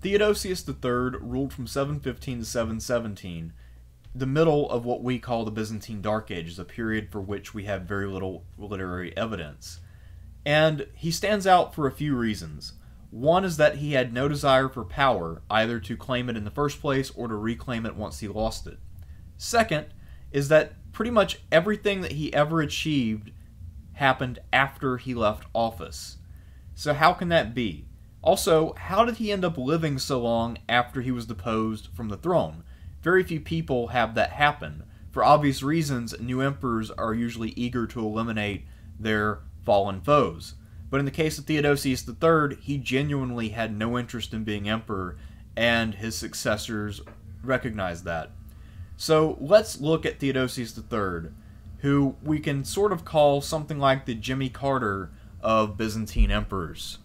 Theodosius III ruled from 715 to 717, the middle of what we call the Byzantine Dark Ages, a period for which we have very little literary evidence. And he stands out for a few reasons. One is that he had no desire for power, either to claim it in the first place or to reclaim it once he lost it. Second is that pretty much everything that he ever achieved happened after he left office. So, how can that be? Also, how did he end up living so long after he was deposed from the throne? Very few people have that happen. For obvious reasons, new emperors are usually eager to eliminate their fallen foes. But in the case of Theodosius III, he genuinely had no interest in being emperor, and his successors recognized that. So let's look at Theodosius III, who we can sort of call something like the Jimmy Carter of Byzantine emperors.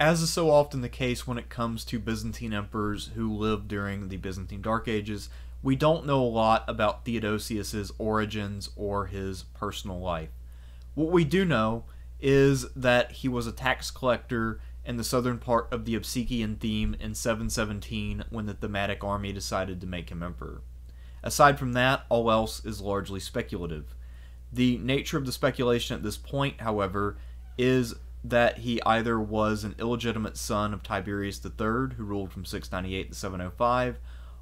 As is so often the case when it comes to Byzantine emperors who lived during the Byzantine Dark Ages, we don't know a lot about Theodosius's origins or his personal life. What we do know is that he was a tax collector in the southern part of the Opsikion theme in 717 when the thematic army decided to make him emperor. Aside from that, all else is largely speculative. The nature of the speculation at this point, however, is that he either was an illegitimate son of Tiberius III, who ruled from 698 to 705,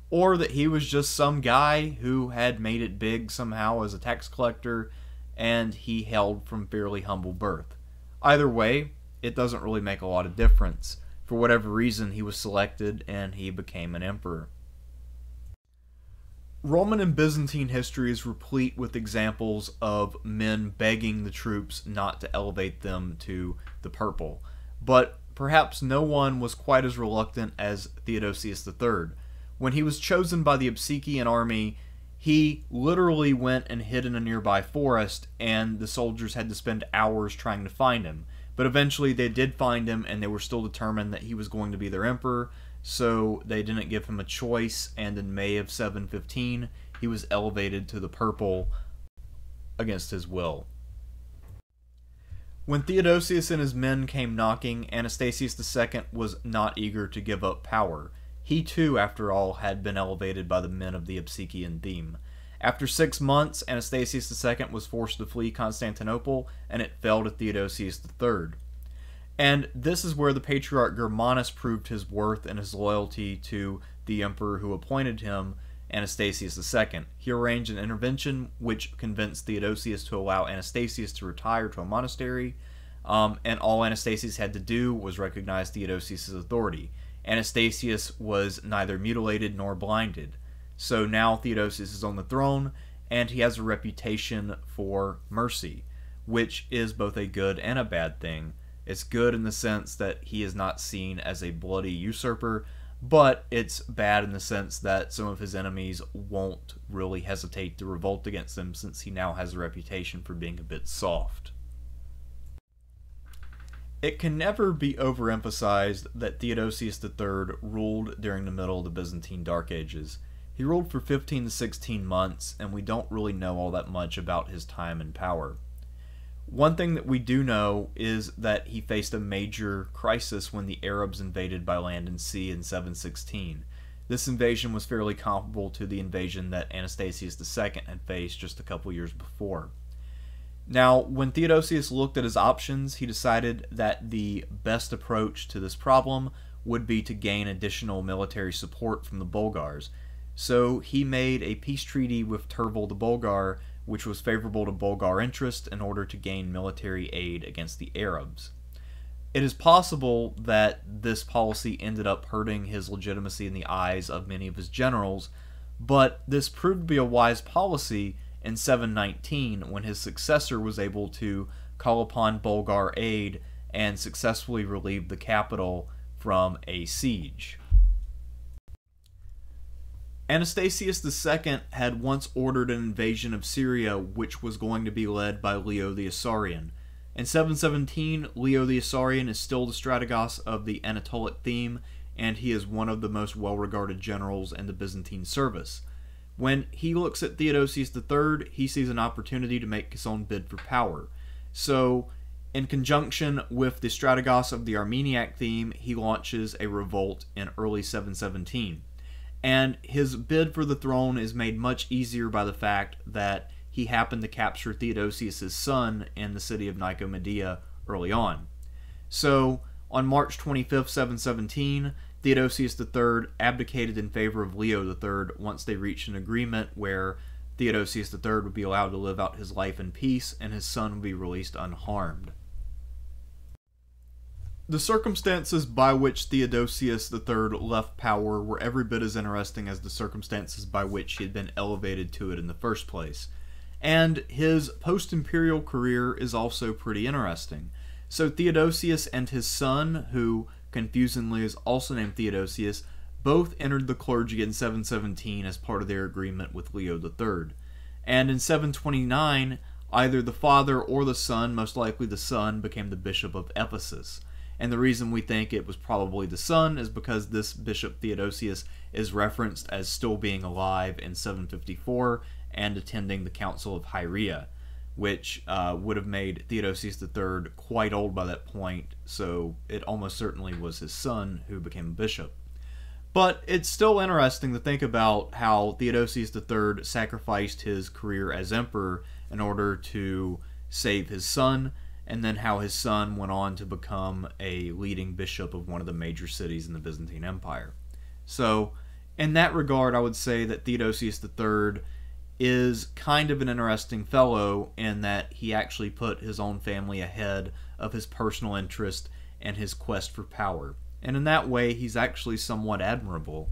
or that he was just some guy who had made it big somehow as a tax collector and he hailed from fairly humble birth. Either way, it doesn't really make a lot of difference. For whatever reason, he was selected and he became an emperor. Roman and Byzantine history is replete with examples of men begging the troops not to elevate them to the purple, but perhaps no one was quite as reluctant as Theodosius III. When he was chosen by the Opsikion army, he literally went and hid in a nearby forest, and the soldiers had to spend hours trying to find him. But eventually they did find him, and they were still determined that he was going to be their emperor, so they didn't give him a choice, and in May of 715, he was elevated to the purple against his will. When Theodosius and his men came knocking, Anastasius II was not eager to give up power. He too, after all, had been elevated by the men of the Opsikion theme. After six months, Anastasius II was forced to flee Constantinople, and it fell to Theodosius III. And this is where the patriarch Germanus proved his worth and his loyalty to the emperor who appointed him, Anastasius II. He arranged an intervention which convinced Theodosius to allow Anastasius to retire to a monastery, um, and all Anastasius had to do was recognize Theodosius' authority. Anastasius was neither mutilated nor blinded. So now Theodosius is on the throne, and he has a reputation for mercy, which is both a good and a bad thing. It's good in the sense that he is not seen as a bloody usurper, but it's bad in the sense that some of his enemies won't really hesitate to revolt against him since he now has a reputation for being a bit soft. It can never be overemphasized that Theodosius III ruled during the middle of the Byzantine Dark Ages. He ruled for 15 to 16 months, and we don't really know all that much about his time in power. One thing that we do know is that he faced a major crisis when the Arabs invaded by land and sea in 716. This invasion was fairly comparable to the invasion that Anastasius II had faced just a couple years before. Now, when Theodosius looked at his options, he decided that the best approach to this problem would be to gain additional military support from the Bulgars. So he made a peace treaty with Tervel the Bulgar, which was favorable to Bulgar interest in order to gain military aid against the Arabs. It is possible that this policy ended up hurting his legitimacy in the eyes of many of his generals, but this proved to be a wise policy in 719 when his successor was able to call upon Bulgar aid and successfully relieve the capital from a siege. Anastasius II had once ordered an invasion of Syria which was going to be led by Leo the Isaurian. In 717, Leo the Isaurian is still the strategos of the Anatolic theme, and he is one of the most well regarded generals in the Byzantine service. When he looks at Theodosius III, he sees an opportunity to make his own bid for power. So In conjunction with the Strategos of the Armeniac theme, he launches a revolt in early 717. And his bid for the throne is made much easier by the fact that he happened to capture Theodosius' son in the city of Nicomedia early on. So, on March 25, 717, Theodosius III abdicated in favor of Leo III once they reached an agreement where Theodosius III would be allowed to live out his life in peace and his son would be released unharmed. The circumstances by which Theodosius III left power were every bit as interesting as the circumstances by which he had been elevated to it in the first place. And his post imperial career is also pretty interesting. So, Theodosius and his son, who confusingly is also named Theodosius, both entered the clergy in 717 as part of their agreement with Leo III. And in 729, either the father or the son, most likely the son, became the bishop of Ephesus. And the reason we think it was probably the son is because this Bishop Theodosius is referenced as still being alive in 754 and attending the Council of Hieria, which uh, would have made Theodosius III quite old by that point, so it almost certainly was his son who became a bishop. But it's still interesting to think about how Theodosius III sacrificed his career as emperor in order to save his son, and then how his son went on to become a leading bishop of one of the major cities in the Byzantine Empire. So, in that regard, I would say that Theodosius III is kind of an interesting fellow in that he actually put his own family ahead of his personal interest and his quest for power and in that way, he's actually somewhat admirable.